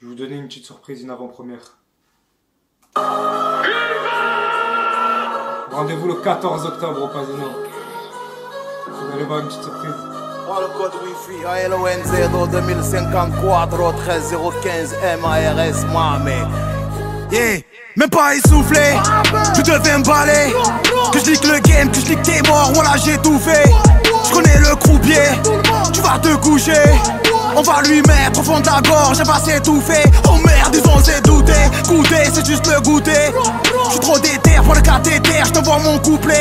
Je vais vous donner une petite surprise, une avant-première. Rendez-vous le 14 octobre au Pasino. Vous allez voir une petite surprise. Prends le code Wi-Fi ALONZ 2054 13015 MARS Mohamed. Yeah, même pas essoufflé, tu devais m'emballer. Que je nique le game, que je nique tes morts, voilà j'ai tout fait. Je connais le croupier, tu vas te coucher. On va lui mettre au fond de la gorge, elle va s'étouffer. Oh merde, ils ont osé douter. Goûter, c'est juste le goûter. Je suis trop déter pour le cathéter, je te vois mon couplet.